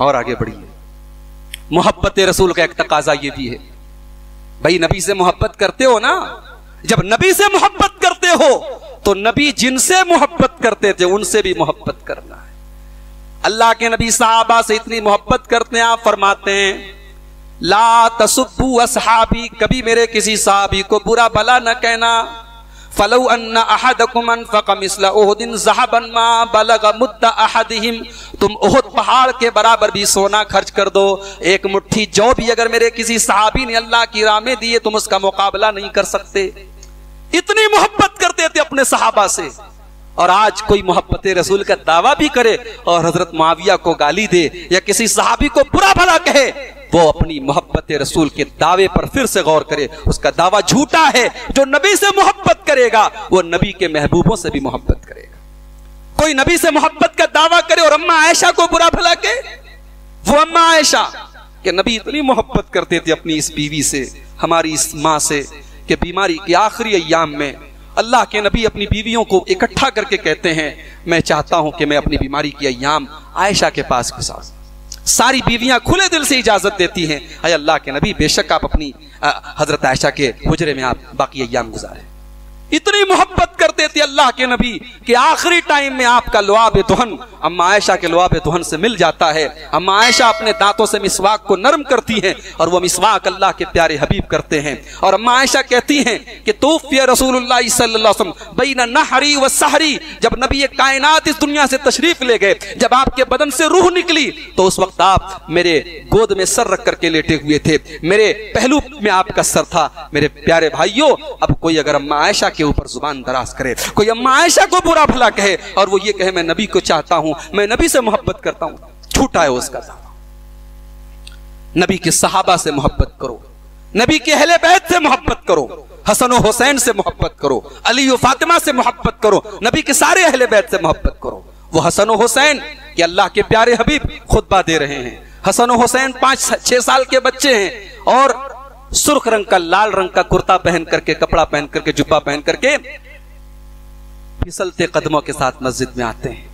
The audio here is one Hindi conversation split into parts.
और आगे बढ़िए। मोहब्बत रसूल का एक तकाजा ये भी है। भाई, नबी से मोहब्बत करते हो ना? जब नबी से मोहब्बत करते हो तो नबी जिनसे मोहब्बत करते थे, उनसे भी मोहब्बत करना है। अल्लाह के नबी साहबा से इतनी मोहब्बत करते हैं, आप फरमाते हैं, ला तसुबू असहाबी, कभी मेरे किसी साहबी को बुरा भला न कहना। फलऊ अन्ना अहदकुमन फकमिसला ओहदिन जहबन मा बलग मुद्दा अहदिहिम तुम ओहद पहाड़ के बराबर भी सोना खर्च कर दो एक मुट्ठी जौ भी अगर मेरे किसी साहबी ने अल्लाह की राह में दिए तुम उसका मुकाबला नहीं कर सकते इतनी मोहब्बत करते थे अपने सहाबा से और आज कोई मोहब्बत रसूल का दावा भी करे और हज़रत माविया को गाली दे या किसी सहाबी को बुरा भला कहे वो अपनी मोहब्बत रसूल के दावे पर फिर से गौर करे, उसका दावा झूठा है, जो नबी से मोहब्बत करेगा, वो नबी के महबूबों से भी मोहब्बत करेगा। कोई नबी से मोहब्बत का दावा करे और अम्मा आयशा को बुरा भला के? वो अम्मा आयशा, कि नबी इतनी मोहब्बत करते थे अपनी इस बीवी से, हमारी इस माँ से, कि बीमारी के आखिरी अयाम में, अल्लाह के नबी अपनी बीवियों को इकट्ठा करके कहते हैं, मैं चाहता हूँ कि मैं अपनी बीमारी की अयाम आयशा के पास गुजार सारी बीवियाँ खुले दिल से इजाज़त देती हैं। अय अल्लाह के नबी, बेशक आप अपनी हज़रत आयशा के हुजरे में आप बाकी अयाम गुजारें। इतनी मोहब्बत करते थे अल्लाह के नबी। कि आखिरी टाइम में आपका लुआब दुहन, अम्मा आयशा के लुआब दुहन से मिल जाता है। अम्मा आयशा अपने दांतों से मिसवाक को नरम करती हैं और वो मिसवाक अल्लाह के प्यारे हबीब करते हैं। और अम्मा आयशा कहती हैं कि तोफिया अलैहि वसल्लम बैन नहरी व सहरी, जब नबी कायनात इस दुनिया से तशरीफ़ ले गए, जब आपके बदन से रूह निकली तो उस वक्त आप मेरे गोद में सर रख करके लेटे हुए थे। मेरे पहलू में आपका सर था। मेरे प्यारे भाइयों, अब कोई अगर अम्मा आयशा के ऊपर ज़ुबान दराज करे, कोई अम्मा आयशा को बुरा भला कहे और वो ये कहे, मैं नबी को चाहता हूँ, मैं नबी से मोहब्बत करता हूँ। झूठा है उसका नबी के सहाबा से मोहब्बत करो, नबी के अहले बैत से मोहब्बत करो, हसन हुसैन से मोहब्बत करो, अली फातिमा से मोहब्बत करो, नबी के सारे अहले बैत से मोहब्बत करो। वो हसन हुसैन के अल्लाह के प्यारे हबीब खुतबा दे रहे हैं। हसन हुसैन पाँच, छह साल के बच्चे हैं और सुर्ख रंग का, लाल रंग का कुर्ता पहन करके, कपड़ा पहन करके, जुब्बा पहन करके फिसलते कदमों के साथ मस्जिद में आते हैं।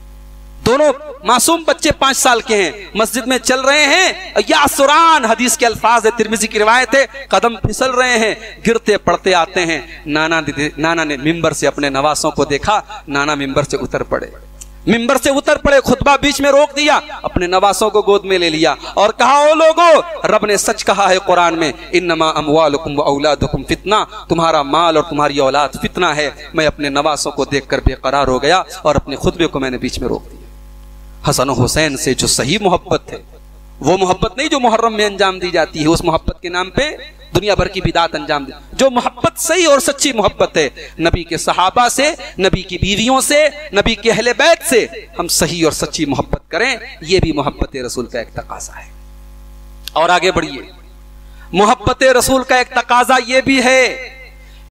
दोनों मासूम बच्चे पाँच साल के हैं। मस्जिद में चल रहे हैं। या सुरान, हदीस के अल्फाज है, तिरमिजी की रिवायत है, कदम फिसल रहे हैं, गिरते पड़ते आते हैं। नाना नाना ने मिंबर से अपने नवासों को देखा, नाना मिंबर से उतर पड़े। मिंबर से उतर पड़े, खुतबा बीच में रोक दिया, अपने नवासों को गोद में ले लिया और कहा, ओ लोगो, रब ने सच कहा है कुरान में इन नमा औलादुकुम फितना, तुम्हारा माल और तुम्हारी औलाद फितना है, मैं अपने नवासों को देखकर बेकरार हो गया और अपने खुतबे को मैंने बीच में रोक दिया। हसन हुसैन से जो सही मोहब्बत है, वो मोहब्बत नहीं जो मुहर्रम में अंजाम दी जाती है, उस मोहब्बत के नाम पे दुनिया भर की बिदात अंजाम दे। जो मोहब्बत सही और सच्ची मोहब्बत है, नबी के सहाबा से, नबी की बीवियों से, नबी के अहले बैत से, हम सही और सच्ची मोहब्बत करें यह भी मोहब्बत रसूल का एक तकाजा है। और आगे बढ़िए। मोहब्बत रसूल का एक तकाजा यह भी है